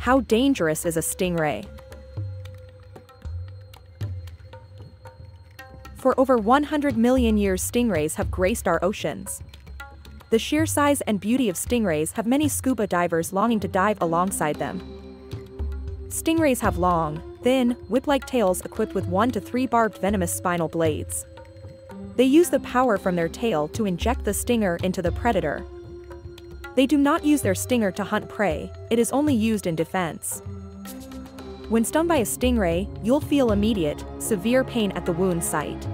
How dangerous is a stingray? For over 100 million years stingrays have graced our oceans. The sheer size and beauty of stingrays have many scuba divers longing to dive alongside them. Stingrays have long, thin, whip-like tails equipped with 1 to 3 barbed venomous spinal blades. They use the power from their tail to inject the stinger into the predator. They do not use their stinger to hunt prey, it is only used in defense. When stung by a stingray, you'll feel immediate, severe pain at the wound site.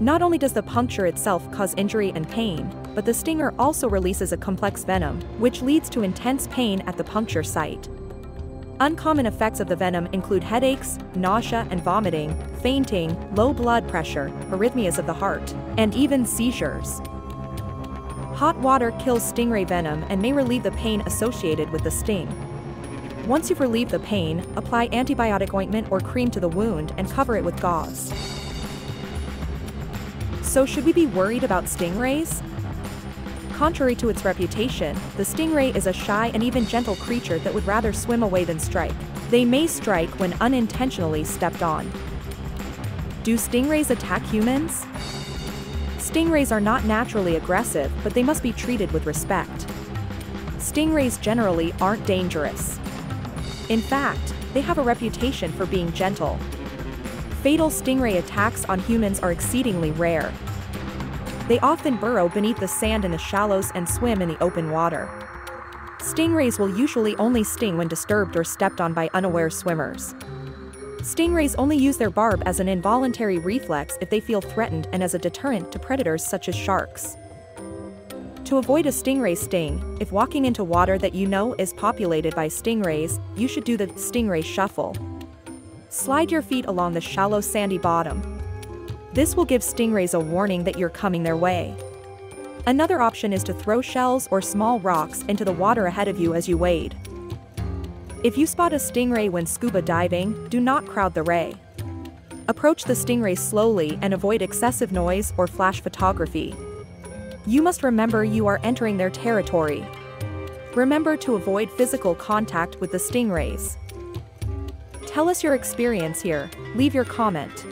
Not only does the puncture itself cause injury and pain, but the stinger also releases a complex venom, which leads to intense pain at the puncture site. Uncommon effects of the venom include headaches, nausea and vomiting, fainting, low blood pressure, arrhythmias of the heart, and even seizures. Hot water kills stingray venom and may relieve the pain associated with the sting. Once you've relieved the pain, apply antibiotic ointment or cream to the wound and cover it with gauze. So should we be worried about stingrays? Contrary to its reputation, the stingray is a shy and even gentle creature that would rather swim away than strike. They may strike when unintentionally stepped on. Do stingrays attack humans? Stingrays are not naturally aggressive, but they must be treated with respect. Stingrays generally aren't dangerous. In fact, they have a reputation for being gentle. Fatal stingray attacks on humans are exceedingly rare. They often burrow beneath the sand in the shallows and swim in the open water. Stingrays will usually only sting when disturbed or stepped on by unaware swimmers. Stingrays only use their barb as an involuntary reflex if they feel threatened and as a deterrent to predators such as sharks. To avoid a stingray sting, if walking into water that you know is populated by stingrays, you should do the stingray shuffle. Slide your feet along the shallow sandy bottom. This will give stingrays a warning that you're coming their way. Another option is to throw shells or small rocks into the water ahead of you as you wade. If you spot a stingray when scuba diving, do not crowd the ray. Approach the stingray slowly and avoid excessive noise or flash photography. You must remember you are entering their territory. Remember to avoid physical contact with the stingrays. Tell us your experience here, leave your comment.